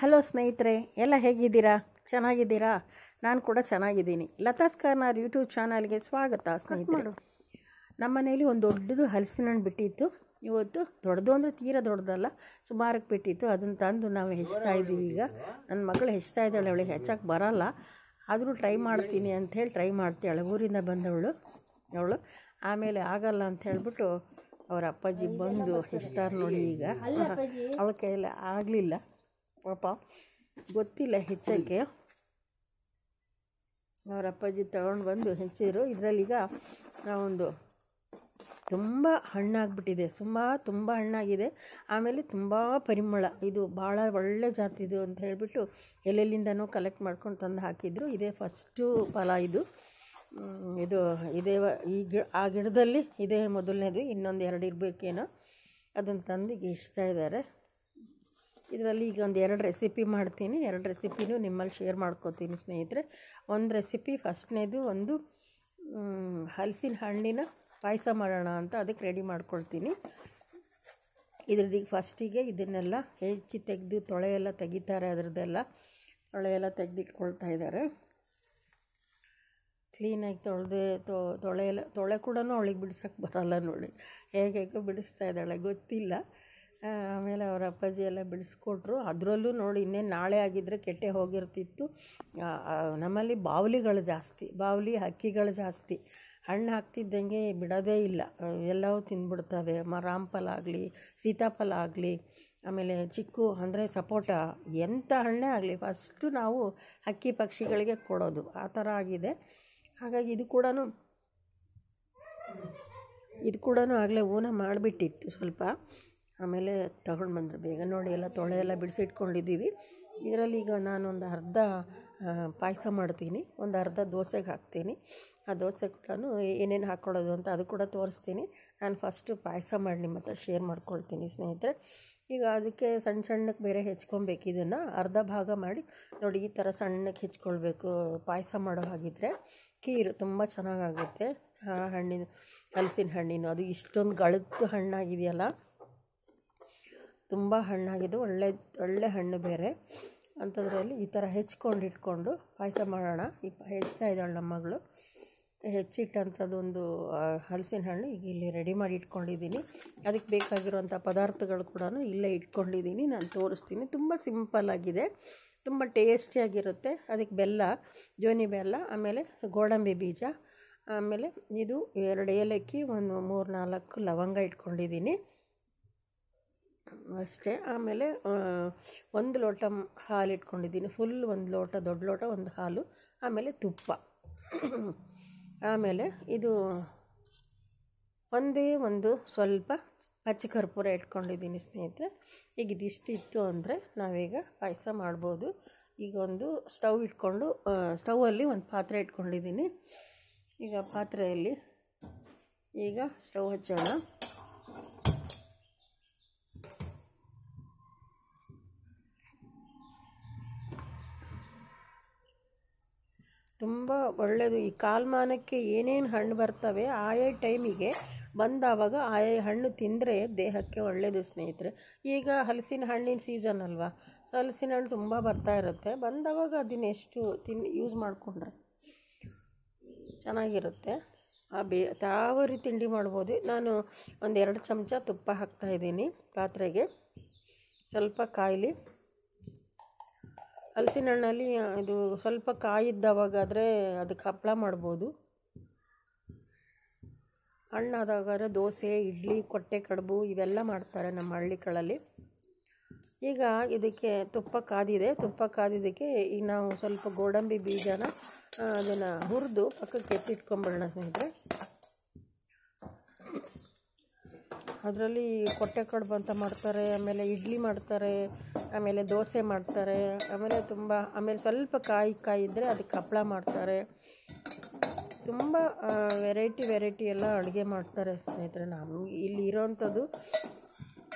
Hello ಸ್ನೇಹಿತರೆ ಎಲ್ಲ ಹೇಗಿದ್ದೀರಾ? ಚೆನ್ನಾಗಿದ್ದೀರಾ? ನಾನು ಕೂಡ ಚೆನ್ನಾಗಿದ್ದೀನಿ. ಲತಾಸ್ ಕಾರ್ನಾರ್ ಯೂಟ್ಯೂಬ್ ಚಾನಲ್ಗೆ ಸ್ವಾಗತ ಸ್ನೇಹಿತರು. ನಮ್ಮ ಮನೇಲಿ ಒಂದು ದೊಡ್ಡದು ಹಲಸಿನ ಹಣ್ಣು ಬಿಟ್ಟಿತ್ತು. ಇವತ್ತು ದೊಡ್ಡದು ಅಂದರೆ ತೀರಾ ದೊಡ್ಡದಲ್ಲ ಸುಮಾರಕ್ಕೆ ಬಿಟ್ಟಿತ್ತು. ಅದನ್ನು ತಂದು ನಾವು ಹೆಚ್ಚ್ತಾ ಇದ್ದೀವಿ ಈಗ. ನನ್ನ ಮಗಳು ಹೆಚ್ಚ್ತಾ ಇದ್ದಾಳೆ ಅವಳಿಗೆ ಹೆಚ್ಚಕ್ಕೆ ಬರಲ್ಲ. ಆದರೂ ಟ್ರೈ ಮಾಡ್ತೀನಿ ಅಂಥೇಳಿ ಟ್ರೈ ಮಾಡ್ತಾಳೆ ಊರಿಂದ ಬಂದವಳು ಅವಳು. ಆಮೇಲೆ ಆಗಲ್ಲ ಅಂತ ಹೇಳಿಬಿಟ್ಟು ಅವರ ಅಪ್ಪಾಜಿ ಬಂದು ಹೆಚ್ಚ್ತಾರೆ ನೋಡಿ ಈಗ. ಅವಳ ಕೈಯಲ್ಲಿ ಆಗಲಿಲ್ಲ. ಪಾಪ. ಗೊತ್ತಿಲ್ಲ ಹೆಚ್ಚಕ್ಕೆ ಅವ್ರ ಅಪ್ಪಾಜಿ ತಗೊಂಡು ಬಂದು ಹೆಚ್ಚಿದ್ರು. ಇದರಲ್ಲಿ ಈಗ ಒಂದು ತುಂಬ ಹಣ್ಣಾಗ್ಬಿಟ್ಟಿದೆ. ತುಂಬ ತುಂಬ ಹಣ್ಣಾಗಿದೆ. ಆಮೇಲೆ ತುಂಬ ಪರಿಮಳ. ಇದು ಭಾಳ ಒಳ್ಳೆ ಜಾತಿದು ಅಂತ ಹೇಳಿಬಿಟ್ಟು ಎಲ್ಲೆಲ್ಲಿಂದನೂ ಕಲೆಕ್ಟ್ ಮಾಡ್ಕೊಂಡು ತಂದು ಹಾಕಿದ್ರು. ಇದೇ ಫಸ್ಟು ಫಲ ಇದು. ಇದು ಇದೇ ಈ ಗಿ, ಆ ಗಿಡದಲ್ಲಿ ಇದೇ ಮೊದಲನೇದು. ಇನ್ನೊಂದು ಎರಡು ಇರಬೇಕೇನೋ. ಅದನ್ನು ತಂದು ಗೀಚ್ತಾ ಇದ್ದಾರೆ. ಇದರಲ್ಲಿ ಈಗ ಒಂದು ಎರಡು ರೆಸಿಪಿ ಮಾಡ್ತೀನಿ. ಎರಡು ರೆಸಿಪಿನೂ ನಿಮ್ಮಲ್ಲಿ ಶೇರ್ ಮಾಡ್ಕೋತೀನಿ ಸ್ನೇಹಿತರೆ. ಒಂದು ರೆಸಿಪಿ ಫಸ್ಟ್ನೇದು ಒಂದು ಹಲಸಿನ ಹಣ್ಣಿನ ಪಾಯಸ ಮಾಡೋಣ ಅಂತ ಅದಕ್ಕೆ ರೆಡಿ ಮಾಡ್ಕೊಳ್ತೀನಿ. ಇದ್ರದ್ದು ಫಸ್ಟಿಗೆ ಇದನ್ನೆಲ್ಲ ಹೆಚ್ಚಿ ತೆಗೆದು ತೊಳೆ ಎಲ್ಲ ತೆಗಿತಾರೆ ಅದರದ್ದೆಲ್ಲ. ತೊಳೆ ತೆಗೆದಿಟ್ಕೊಳ್ತಾ ಇದ್ದಾರೆ ಕ್ಲೀನಾಗಿ ತೊಳೆದೆ ತೊಳೆ ಎಲ್ಲ, ತೊಳೆ ಕೂಡ ಅವಳಿಗೆ ಬಿಡಿಸೋಕೆ ಬರೋಲ್ಲ ನೋಡಿ. ಹೇಗೆ ಹೇಗೋ ಬಿಡಿಸ್ತಾ ಇದ್ದಾಳೆ, ಗೊತ್ತಿಲ್ಲ. ಆಮೇಲೆ ಅವರ ಅಪ್ಪಾಜಿ ಎಲ್ಲ ಬಿಡಿಸ್ಕೊಟ್ರು. ಅದರಲ್ಲೂ ನೋಡಿ ಇನ್ನೇನು ನಾಳೆ ಆಗಿದ್ದರೆ ಕೆಟ್ಟೆ ಹೋಗಿರ್ತಿತ್ತು. ನಮ್ಮಲ್ಲಿ ಬಾವಲಿಗಳು ಜಾಸ್ತಿ. ಬಾವಲಿ ಹಕ್ಕಿಗಳು ಜಾಸ್ತಿ. ಹಣ್ಣು ಹಾಕ್ತಿದ್ದಂಗೆ ಬಿಡೋದೇ ಇಲ್ಲ. ಎಲ್ಲವೂ ತಿಂದ್ಬಿಡ್ತವೆ. ಮ, ರಾಮಫಲ ಆಗಲಿ, ಸೀತಾಫಲ ಆಗಲಿ, ಆಮೇಲೆ ಚಿಕ್ಕು ಅಂದರೆ ಸಪೋಟ, ಎಂಥ ಹಣ್ಣೇ ಆಗಲಿ. ಫಸ್ಟು ನಾವು ಹಕ್ಕಿ ಪಕ್ಷಿಗಳಿಗೆ ಕೊಡೋದು. ಆ ಥರ ಆಗಿದೆ. ಹಾಗಾಗಿ ಇದು ಕೂಡ ಇದು ಕೂಡ ಆಗಲೇ ಊನ ಮಾಡಿಬಿಟ್ಟಿತ್ತು ಸ್ವಲ್ಪ. ಆಮೇಲೆ ತಗೊಂಡು ಬಂದರು. ಬೇಗ ನೋಡಿ ಎಲ್ಲ ತೊಳೆ ಎಲ್ಲ ಬಿಡಿಸಿಟ್ಕೊಂಡಿದ್ದೀವಿ ಇದರಲ್ಲಿ ಈಗ ನಾನೊಂದು ಅರ್ಧ ಪಾಯಸ ಮಾಡ್ತೀನಿ. ಒಂದು ಅರ್ಧ ದೋಸೆಗೆ ಹಾಕ್ತೀನಿ. ಆ ದೋಸೆ ಕೂಡ ಏನೇನು ಹಾಕ್ಕೊಳ್ಳೋದು ಅಂತ ಅದು ಕೂಡ ತೋರಿಸ್ತೀನಿ. ನಾನು ಫಸ್ಟು ಪಾಯಸ ಮಾಡಿ ನಿಮ್ಮ ಹತ್ರ ಶೇರ್ ಮಾಡ್ಕೊಳ್ತೀನಿ ಸ್ನೇಹಿತರೆ. ಈಗ ಅದಕ್ಕೆ ಸಣ್ಣ ಸಣ್ಣಕ್ಕೆ ಬೇರೆ ಹೆಚ್ಕೊಬೇಕು ಇದನ್ನು. ಅರ್ಧ ಭಾಗ ಮಾಡಿ ನೋಡಿ ಈ ಥರ ಸಣ್ಣಕ್ಕೆ ಹೆಚ್ಕೊಳ್ಬೇಕು ಪಾಯಸ ಮಾಡೋ ಹಾಗಿದ್ರೆ. ಕೀರು ತುಂಬ ಚೆನ್ನಾಗಾಗುತ್ತೆ. ಹಣ್ಣಿನ, ಹಲಸಿನ ಹಣ್ಣಿನ, ಅದು ಇಷ್ಟೊಂದು ಗಳದ್ದು ಹಣ್ಣಾಗಿದೆಯಲ್ಲ ತುಂಬ ಹಣ್ಣಾಗಿದ್ದು ಒಳ್ಳೆ ಒಳ್ಳೆ ಹಣ್ಣು ಬೇರೆ. ಅಂಥದ್ರಲ್ಲಿ ಈ ಥರ ಹೆಚ್ಕೊಂಡು ಇಟ್ಕೊಂಡು ಪಾಯಸ ಮಾಡೋಣ. ಈ ಹೆಚ್ತಾ ಇದ್ದಾಳೆ ನಮ್ಮ ಮಗಳು. ಹೆಚ್ಚಿಟ್ಟಂಥದ್ದೊಂದು ಹಲಸಿನ ಹಣ್ಣು ಈಗ ಇಲ್ಲಿ ರೆಡಿ ಮಾಡಿ ಇಟ್ಕೊಂಡಿದ್ದೀನಿ. ಅದಕ್ಕೆ ಬೇಕಾಗಿರುವಂಥ ಪದಾರ್ಥಗಳು ಕೂಡ ಇಲ್ಲೇ ಇಟ್ಕೊಂಡಿದ್ದೀನಿ. ನಾನು ತೋರಿಸ್ತೀನಿ. ತುಂಬ ಸಿಂಪಲ್ ಆಗಿದೆ. ತುಂಬ ಟೇಸ್ಟಿಯಾಗಿರುತ್ತೆ ಅದಕ್ಕೆ ಬೆಲ್ಲ, ಜೋನಿ ಬೆಲ್ಲ, ಆಮೇಲೆ ಗೋಡಂಬಿ ಬೀಜ, ಆಮೇಲೆ ಇದು ಎರಡು ಏಲಕ್ಕಿ, ಒಂದು ಮೂರು ನಾಲ್ಕು ಲವಂಗ ಇಟ್ಕೊಂಡಿದ್ದೀನಿ. ಅಷ್ಟೇ. ಆಮೇಲೆ ಒಂದು ಲೋಟ ಹಾಲು ಇಟ್ಕೊಂಡಿದ್ದೀನಿ. ಫುಲ್ ಒಂದು ಲೋಟ, ದೊಡ್ಡ ಲೋಟ, ಒಂದು ಹಾಲು. ಆಮೇಲೆ ತುಪ್ಪ. ಆಮೇಲೆ ಇದು ಒಂದೇ ಒಂದು ಸ್ವಲ್ಪ ಪಚ್ಚ ಕರ್ಪೂರ ಇಟ್ಕೊಂಡಿದ್ದೀನಿ ಸ್ನೇಹಿತರೆ. ಈಗ ಇದಿಷ್ಟಿತ್ತು ಅಂದರೆ ನಾವೀಗ ಪಾಯಸ ಮಾಡ್ಬೋದು. ಈಗ ಒಂದು ಸ್ಟವ್ ಇಟ್ಕೊಂಡು ಸ್ಟವಲ್ಲಿ ಒಂದು ಪಾತ್ರೆ ಇಟ್ಕೊಂಡಿದ್ದೀನಿ. ಈಗ ಪಾತ್ರೆಯಲ್ಲಿ ಈಗ ಸ್ಟವ್ ಹಚ್ಚೋಣ. ತುಂಬ ಒಳ್ಳೆಯದು ಈ ಕಾಲಮಾನಕ್ಕೆ ಏನೇನು ಹಣ್ಣು ಬರ್ತವೆ, ಆಯಾ ಟೈಮಿಗೆ ಬಂದಾವಾಗ ಆಯಾ ಹಣ್ಣು ತಿಂದರೆ ದೇಹಕ್ಕೆ ಒಳ್ಳೆಯದು ಸ್ನೇಹಿತರೆ. ಈಗ ಹಲಸಿನ ಹಣ್ಣಿನ ಸೀಸನ್ ಅಲ್ವಾ? ಸೊ ಹಲಸಿನ ಹಣ್ಣು ತುಂಬ ಬರ್ತಾ ಇರುತ್ತೆ. ಬಂದವಾಗ ಅದನ್ನ ಎಷ್ಟು ತಿನ್ ಯೂಸ್ ಮಾಡಿಕೊಂಡ್ರೆ? ಚೆನ್ನಾಗಿರುತ್ತೆ. ಆ ಬೇ ತಾವರಿ ತಿಂಡಿ ಮಾಡ್ಬೋದು? ನಾನು ಒಂದು ಎರಡು ಚಮಚ ತುಪ್ಪ ಹಾಕ್ತಾಯಿದ್ದೀನಿ ಪಾತ್ರೆಗೆ. ಸ್ವಲ್ಪ ಕಾಯಿಲಿ. ಹಲಸಿನ ಹಣ್ಣಲ್ಲಿ ಇದು ಸ್ವಲ್ಪ ಕಾಯಿದ್ದವಾಗಾದರೆ ಅದಕ್ಕೆ ಹಪ್ಪಳ ಮಾಡ್ಬೋದು. ಹಣ್ಣಾದಾಗಾದ್ರೆ ದೋಸೆ, ಇಡ್ಲಿ, ಕೊಟ್ಟೆ ಕಡುಬು ಇವೆಲ್ಲ ಮಾಡ್ತಾರೆ ನಮ್ಮ ಹಳ್ಳಿಗಳಲ್ಲಿ. ಈಗ ಇದಕ್ಕೆ ತುಪ್ಪ ಕಾದಿದೆ. ತುಪ್ಪ ಕಾದಿದ್ದಕ್ಕೆ ಈಗ ನಾವು ಸ್ವಲ್ಪ ಗೋಡಂಬಿ ಬೀಜನ ಅದನ್ನು ಹುರಿದು ಪಕ್ಕಕ್ಕೆ ಎತ್ತಿಟ್ಕೊಂಬಿಡೋಣ ಸ್ನೇಹಿತರೆ. ಅದರಲ್ಲಿ ಕೊಟ್ಟೆ ಕಡುಬು ಅಂತ ಮಾಡ್ತಾರೆ, ಆಮೇಲೆ ಇಡ್ಲಿ ಮಾಡ್ತಾರೆ, ಆಮೇಲೆ ದೋಸೆ ಮಾಡ್ತಾರೆ, ಆಮೇಲೆ ತುಂಬ, ಆಮೇಲೆ ಸ್ವಲ್ಪ ಕಾಯಿ ಕಾಯಿ ಇದ್ದರೆ ಅದಕ್ಕೆ ಹಪ್ಪಳ ಮಾಡ್ತಾರೆ. ತುಂಬ ವೆರೈಟಿ ವೆರೈಟಿ ಎಲ್ಲ ಅಡುಗೆ ಮಾಡ್ತಾರೆ ಸ್ನೇಹಿತರೆ. ನಮ್ಗೆ ಇಲ್ಲಿ ಇರೋವಂಥದ್ದು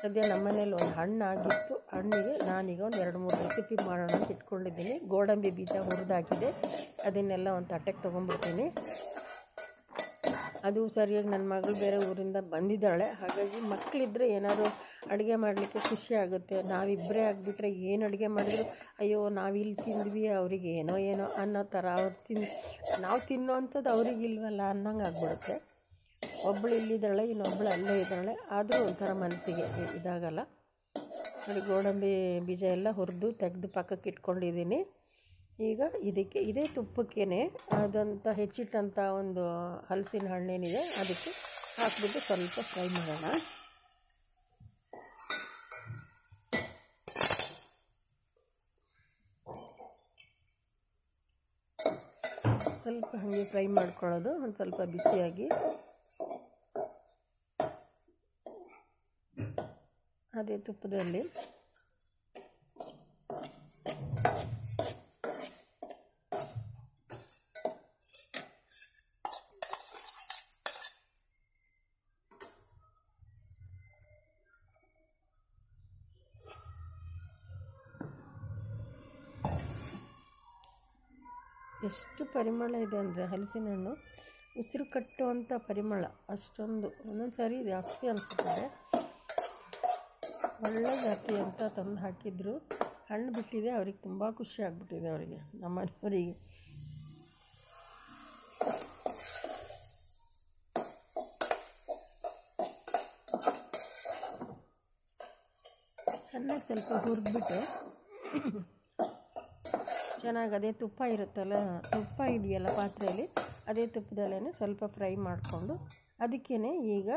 ಸದ್ಯ ನಮ್ಮನೇಲಿ ಒಂದು ಹಣ್ಣು ಆಗಿತ್ತು. ಹಣ್ಣಿಗೆ ನಾನೀಗ ಒಂದು ಎರಡು ಮೂರು ರೆಸಿಪಿ ಮಾಡೋಣ ಅಂತ ಇಟ್ಕೊಂಡಿದ್ದೀನಿ. ಗೋಡಂಬಿ ಬೀಜ ಹುರಿದಾಕಿದೆ ಅದನ್ನೆಲ್ಲ ಒಂದು ತಟ್ಟೆಗೆ ತೊಗೊಂಡ್ಬಿಡ್ತೀನಿ. ಅದು ಸರಿಯಾಗಿ ನನ್ನ ಮಗಳು ಬೇರೆ ಊರಿಂದ ಬಂದಿದ್ದಾಳೆ. ಹಾಗಾಗಿ ಮಕ್ಕಳಿದ್ರೆ ಏನಾದ್ರು ಅಡುಗೆ ಮಾಡಲಿಕ್ಕೆ ಖುಷಿ ಆಗುತ್ತೆ. ನಾವಿಬ್ಬರೇ ಆಗಿಬಿಟ್ರೆ ಏನು ಅಡುಗೆ ಮಾಡಿದ್ರು? ಅಯ್ಯೋ ನಾವಿಲ್ಲಿ ತಿಂದ್ವಿ, ಅವ್ರಿಗೆ ಏನೋ ಏನೋ ಅನ್ನೋ ಥರ ಅವ್ರು ತಿನ್, ನಾವು ತಿನ್ನೋ ಅಂಥದ್ದು ಅವ್ರಿಗೆ ಇಲ್ವಲ್ಲ ಅನ್ನಂಗೆ ಆಗ್ಬಿಡುತ್ತೆ. ಒಬ್ಬಳು ಇಲ್ಲಿದ್ದಾಳೆ ಇನ್ನೊಬ್ಬಳು ಅಲ್ಲೇ ಇದ್ದಾಳೆ. ಆದರೂ ಒಂಥರ ಮನಸ್ಸಿಗೆ ಇದಾಗಲ್ಲ. ನೋಡಿ, ಗೋಡಂಬಿ ಬೀಜ ಎಲ್ಲ ಹುರಿದು ತೆಗೆದು ಪಕ್ಕಕ್ಕೆ ಇಟ್ಕೊಂಡಿದ್ದೀನಿ ಈಗ ಇದಕ್ಕೆ, ಇದೇ ತುಪ್ಪಕ್ಕೇ ಅದಂತ ಹೆಚ್ಚಿಟ್ಟಂಥ ಒಂದು ಹಲಸಿನ ಹಣ್ಣೇನಿದೆ, ಅದಕ್ಕೆ ಹಾಕಿಬಿಟ್ಟು ಸ್ವಲ್ಪ ಫ್ರೈ ಮಾಡೋಣ. ಸ್ವಲ್ಪ ಹಾಗೆ ಫ್ರೈ ಮಾಡ್ಕೊಳ್ಳೋದು, ಒಂದು ಸ್ವಲ್ಪ ಬಿಸಿಯಾಗಿ. ಅದೇ ತುಪ್ಪದಲ್ಲಿ. ಎಷ್ಟು ಪರಿಮಳ ಇದೆ ಅಂದರೆ ಹಲಸಿನ ಹಣ್ಣು ಉಸಿರು ಕಟ್ಟುವಂಥ ಪರಿಮಳ ಅಷ್ಟೊಂದು. ಒಂದೊಂದು ಸಾರಿ ಜಾಸ್ತಿ ಅನಿಸುತ್ತದೆ ಒಳ್ಳೆ ಜಾತಿ ಅಂತ ತಂದು ಹಾಕಿದ್ರು. ಹಣ್ಣು ಬಿಟ್ಟಿದೆ, ಅವ್ರಿಗೆ ತುಂಬ ಖುಷಿ ಆಗಿಬಿಟ್ಟಿದೆ ಅವರಿಗೆ, ನಮ್ಮ ಮನೆಯವರಿಗೆ. ಚೆನ್ನಾಗಿ ಸ್ವಲ್ಪ ಹುರಿದ್ಬಿಟ್ಟು ಚೆನ್ನಾಗಿ ಅದೇ ತುಪ್ಪ ಇರುತ್ತಲ್ಲ, ತುಪ್ಪ ಇದೆಯಲ್ಲ ಪಾತ್ರೆಯಲ್ಲಿ, ಅದೇ ತುಪ್ಪದಲ್ಲೇ ಸ್ವಲ್ಪ ಫ್ರೈ ಮಾಡಿಕೊಂಡು ಅದಕ್ಕೇ ಈಗ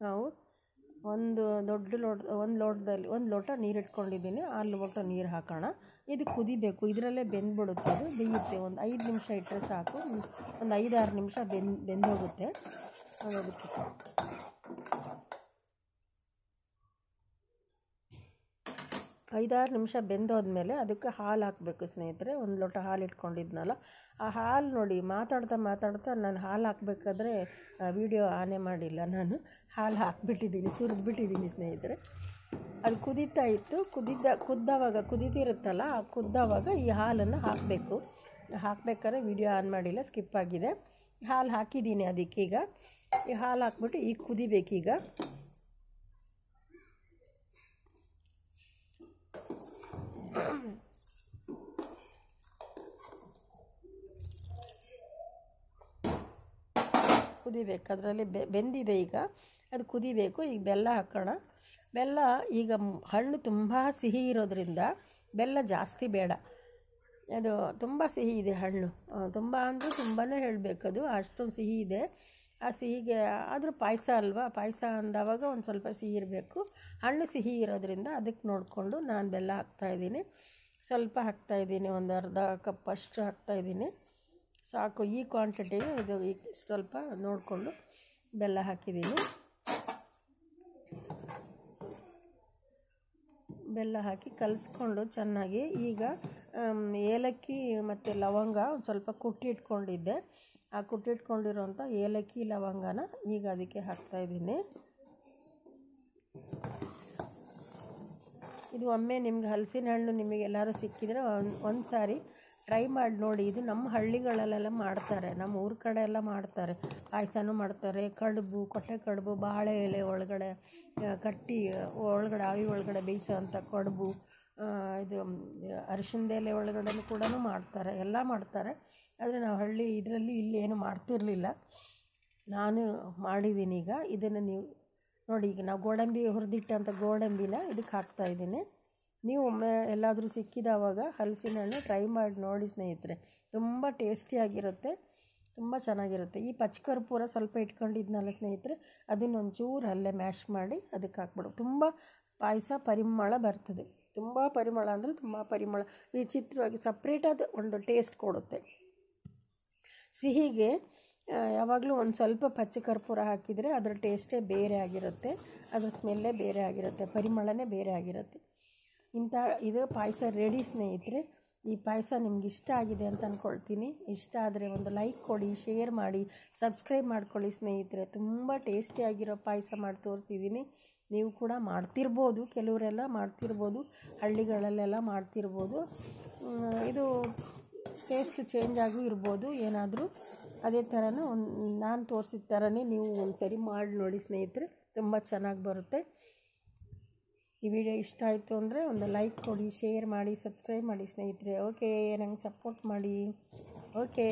ನಾವು ಒಂದು ದೊಡ್ಡ ಲೋಟ, ಒಂದು ಲೋಟದಲ್ಲಿ, ಒಂದು ಲೋಟ ನೀರು ಇಟ್ಕೊಂಡಿದ್ದೀನಿ ಆ ಲೋಟ ನೀರು ಹಾಕೋಣ. ಇದು ಕುದಿಬೇಕು, ಇದರಲ್ಲೇ ಬೆಂದ್ಬಿಡುತ್ತೆ ಅದು, ಬೇಯುತ್ತೆ. ಒಂದು ಐದು ನಿಮಿಷ ಇಟ್ಟರೆ ಸಾಕು. ಒಂದು ಐದಾರು ನಿಮಿಷ ಬೆಂದು, ಬೆಂದೋಗುತ್ತೆ. ಅದಕ್ಕೆ ಐದಾರು ನಿಮಿಷ ಬೆಂದೋದ್ಮೇಲೆ ಅದಕ್ಕೆ ಹಾಲು ಹಾಕಬೇಕು ಸ್ನೇಹಿತರೆ. ಒಂದು ಲೋಟ ಹಾಲು ಇಟ್ಕೊಂಡಿದ್ನಲ್ಲ, ಆ ಹಾಲು ನೋಡಿ ಮಾತಾಡ್ತಾ ಮಾತಾಡ್ತಾ ನಾನು ಹಾಲು ಹಾಕಬೇಕಾದ್ರೆ ವಿಡಿಯೋ ಆನೆ ಮಾಡಿಲ್ಲ ನಾನು. ಹಾಲು ಹಾಕ್ಬಿಟ್ಟಿದ್ದೀನಿ, ಸುರಿದ್ಬಿಟ್ಟಿದ್ದೀನಿ ಸ್ನೇಹಿತರೆ. ಅದು ಕುದೀತಾ ಇತ್ತು. ಕುದಿದ್ದ, ಕುದ್ದವಾಗ ಕುದಿತಿರುತ್ತಲ್ಲ ಆ ಕುದ್ದವಾಗ ಈ ಹಾಲನ್ನು ಹಾಕಬೇಕು. ಹಾಕ್ಬೇಕಾದ್ರೆ ವಿಡಿಯೋ ಆನ್ ಮಾಡಿಲ್ಲ, ಸ್ಕಿಪ್ ಆಗಿದೆ. ಹಾಲು ಹಾಕಿದ್ದೀನಿ ಅದಕ್ಕೀಗ. ಈ ಹಾಲು ಹಾಕ್ಬಿಟ್ಟು ಈಗ ಕುದಿಬೇಕೀಗ. ಕುದಿಬೇಕು. ಅದರಲ್ಲಿ ಬೆಂದಿದೆ ಈಗ. ಅದು ಕುದಿಬೇಕು. ಈಗ ಬೆಲ್ಲ ಹಾಕೋಣ. ಬೆಲ್ಲ ಈಗ ಹಣ್ಣು ತುಂಬ ಸಿಹಿ ಇರೋದ್ರಿಂದ ಬೆಲ್ಲ ಜಾಸ್ತಿ ಬೇಡ. ಅದು ತುಂಬ ಸಿಹಿ ಇದೆ ಹಣ್ಣು. ತುಂಬ ಅಂದರೆ ತುಂಬಾ ಹೇಳಬೇಕದು. ಅಷ್ಟೊಂದು ಸಿಹಿ ಇದೆ. ಆ ಸಿಹಿಗೆ ಆದರೂ ಪಾಯಸ ಅಲ್ವಾ? ಪಾಯಸ ಅಂದವಾಗ ಒಂದು ಸ್ವಲ್ಪ ಸಿಹಿ ಇರಬೇಕು. ಹಣ್ಣು ಸಿಹಿ ಇರೋದ್ರಿಂದ ಅದಕ್ಕೆ ನೋಡಿಕೊಂಡು ನಾನು ಬೆಲ್ಲ ಹಾಕ್ತಾಯಿದ್ದೀನಿ ಸ್ವಲ್ಪ ಹಾಕ್ತಾಯಿದ್ದೀನಿ ಒಂದು ಅರ್ಧ ಕಪ್ ಅಷ್ಟು ಹಾಕ್ತಾಯಿದ್ದೀನಿ ಸಾಕು, ಈ ಕ್ವಾಂಟಿಟಿಗೆ ಇದು ಈ ಸ್ವಲ್ಪ ನೋಡಿಕೊಂಡು ಬೆಲ್ಲ ಹಾಕಿದ್ದೀನಿ. ಬೆಲ್ಲ ಹಾಕಿ ಕಲಿಸ್ಕೊಂಡು ಚೆನ್ನಾಗಿ ಈಗ ಏಲಕ್ಕಿ ಮತ್ತು ಲವಂಗ ಒಂದು ಸ್ವಲ್ಪ ಕುಟ್ಟಿ ಇಟ್ಕೊಂಡಿದ್ದೆ. ಆ ಕುಟ್ಟಿಟ್ಕೊಂಡಿರೋಂಥ ಏಲಕ್ಕಿ ಲವಂಗನ ಈಗ ಅದಕ್ಕೆ ಹಾಕ್ತಾಯಿದ್ದೀನಿ ಇದು ಒಮ್ಮೆ ನಿಮ್ಗೆ ಹಲಸಿನ ಹಣ್ಣು ನಿಮಗೆಲ್ಲರೂ ಸಿಕ್ಕಿದರೆ ಒಂದು ಒಂದು ಸಾರಿ ಟ್ರೈ ಮಾಡಿ ನೋಡಿ. ಇದು ನಮ್ಮ ಹಳ್ಳಿಗಳಲ್ಲೆಲ್ಲ ಮಾಡ್ತಾರೆ. ನಮ್ಮ ಊರ ಕಡೆ ಎಲ್ಲ ಮಾಡ್ತಾರೆ. ಪಾಯಸನೂ ಮಾಡ್ತಾರೆ. ಕಡುಬು, ಕೊಟ್ಟೆ ಕಡುಬು, ಬಾಳೆ ಎಲೆ ಒಳಗಡೆ ಕಟ್ಟಿ, ಒಳಗಡೆ, ಆವಿ ಒಳಗಡೆ ಬೇಯಿಸೋ ಅಂಥ ಕಡುಬು ಇದು ಅರಿಶಿಣದೆಲೆ ಎಲೆ ಒಳಗಡೆ ಕೂಡ ಮಾಡ್ತಾರೆ, ಎಲ್ಲ ಮಾಡ್ತಾರೆ. ಆದರೆ ನಾವು ಹಳ್ಳಿ ಇದರಲ್ಲಿ ಇಲ್ಲಿ ಏನು ಮಾಡ್ತಿರಲಿಲ್ಲ. ನಾನು ಮಾಡಿದ್ದೀನಿ ಈಗ. ಇದನ್ನು ನೀವು ನೋಡಿ, ಈಗ ನಾವು ಗೋಡಂಬಿ ಹುರಿದಿಟ್ಟಂಥ ಗೋಡಂಬಿನ ಇದಕ್ಕೆ ಹಾಕ್ತಾ ಇದ್ದೀನಿ. ನೀವು ಒಮ್ಮೆ ಎಲ್ಲಾದರೂ ಸಿಕ್ಕಿದವಾಗ ಹಲಸಿನ ಹಣ್ಣು ಟ್ರೈ ಮಾಡಿ ನೋಡಿ ಸ್ನೇಹಿತರೆ. ತುಂಬ ಟೇಸ್ಟಿಯಾಗಿರುತ್ತೆ ತುಂಬ ಚೆನ್ನಾಗಿರುತ್ತೆ. ಈ ಪಚ್ಕರ್ಪೂರ ಸ್ವಲ್ಪ ಇಟ್ಕೊಂಡಿದ್ನಲ್ಲ ಸ್ನೇಹಿತರೆ ಅದನ್ನೊಂಚೂರು ಅಲ್ಲೇ ಮ್ಯಾಶ್ ಮಾಡಿ ಅದಕ್ಕೆ ಹಾಕ್ಬಿಡು. ತುಂಬ ಪಾಯಸ ಪರಿಮಳ ಬರ್ತದೆ. ತುಂಬ ಪರಿಮಳ ಅಂದರೆ ತುಂಬ ಪರಿಮಳ. ವಿಚಿತ್ರವಾಗಿ ಸಪ್ರೇಟಾದ ಒಂದು ಟೇಸ್ಟ್ ಕೊಡುತ್ತೆ. ಸಿಹಿಗೆ ಯಾವಾಗಲೂ ಒಂದು ಸ್ವಲ್ಪ ಪಚ್ಚ ಕರ್ಪೂರ ಹಾಕಿದರೆ ಅದರ ಟೇಸ್ಟೇ ಬೇರೆ ಆಗಿರುತ್ತೆ. ಅದರ ಸ್ಮೆಲ್ಲೇ ಬೇರೆ ಆಗಿರುತ್ತೆ. ಪರಿಮಳನೇ ಬೇರೆ ಆಗಿರುತ್ತೆ. ಇಂಥ, ಇದು ಪಾಯಸ ರೆಡಿ ಸ್ನೇಹಿತರೆ ಈ ಪಾಯಸ ನಿಮ್ಗೆ ಇಷ್ಟ ಆಗಿದೆ ಅಂತ ಅಂದ್ಕೊಳ್ತೀನಿ ಇಷ್ಟ ಆದರೆ ಒಂದು ಲೈಕ್ ಕೊಡಿ ಶೇರ್ ಮಾಡಿ ಸಬ್ಸ್ಕ್ರೈಬ್ ಮಾಡ್ಕೊಳ್ಳಿ ಸ್ನೇಹಿತರೆ. ತುಂಬ ಟೇಸ್ಟಿಯಾಗಿರೋ ಪಾಯಸ ಮಾಡಿ ತೋರಿಸಿದ್ದೀನಿ. ನೀವು ಕೂಡ ಮಾಡ್ತಿರ್ಬೋದು, ಕೆಲವರೆಲ್ಲ ಮಾಡ್ತಿರ್ಬೋದು, ಹಳ್ಳಿಗಳಲ್ಲೆಲ್ಲ ಮಾಡ್ತಿರ್ಬೋದು. ಇದು ಟೇಸ್ಟ್ ಚೇಂಜ್ ಆಗೂ ಇರ್ಬೋದು, ಏನಾದರೂ ಅದೇ ಥರನೂ ನಾನು ತೋರಿಸಿದ ಥರನೇ ನೀವು ಒಂದು ಸರಿ ಮಾಡಿ ನೋಡಿ ಸ್ನೇಹಿತರೆ. ತುಂಬ ಚೆನ್ನಾಗಿ ಬರುತ್ತೆ. ಈ ವಿಡಿಯೋ ಇಷ್ಟ ಆಯಿತು ಅಂದರೆ ಒಂದು ಲೈಕ್ ಕೊಡಿ, ಶೇರ್ ಮಾಡಿ, ಸಬ್ಸ್ಕ್ರೈಬ್ ಮಾಡಿ ಸ್ನೇಹಿತರೆ. ಓಕೆ, ನಂಗೆ ಸಪೋರ್ಟ್ ಮಾಡಿ. ಓಕೆ.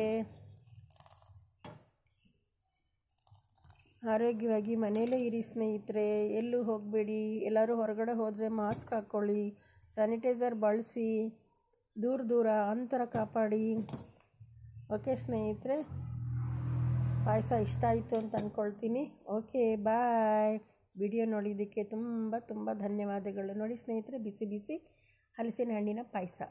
ಆರೋಗ್ಯವಾಗಿ ಮನೆಯಲ್ಲೇ ಇರಿ ಸ್ನೇಹಿತರೆ. ಎಲ್ಲೂ ಹೋಗಬೇಡಿ. ಎಲ್ಲರೂ ಹೊರಗಡೆ ಹೋದರೆ ಮಾಸ್ಕ್ ಹಾಕ್ಕೊಳ್ಳಿ ಸ್ಯಾನಿಟೈಸರ್ ಬಳಸಿ, ದೂರ ದೂರ ಅಂತರ ಕಾಪಾಡಿ. ಓಕೆ ಸ್ನೇಹಿತರೆ. ಪಾಯಸ ಇಷ್ಟ ಆಯಿತು ಅಂತ ಅಂದ್ಕೊಳ್ತೀನಿ ಓಕೆ, ಬಾಯ್. ವಿಡಿಯೋ ನೋಡಿದ್ದಕ್ಕೆ ತುಂಬ ತುಂಬ ಧನ್ಯವಾದಗಳು. ನೋಡಿ ಸ್ನೇಹಿತರೆ ಬಿಸಿ ಬಿಸಿ ಹಲಸಿನ ಹಣ್ಣಿನ ಪಾಯಸ.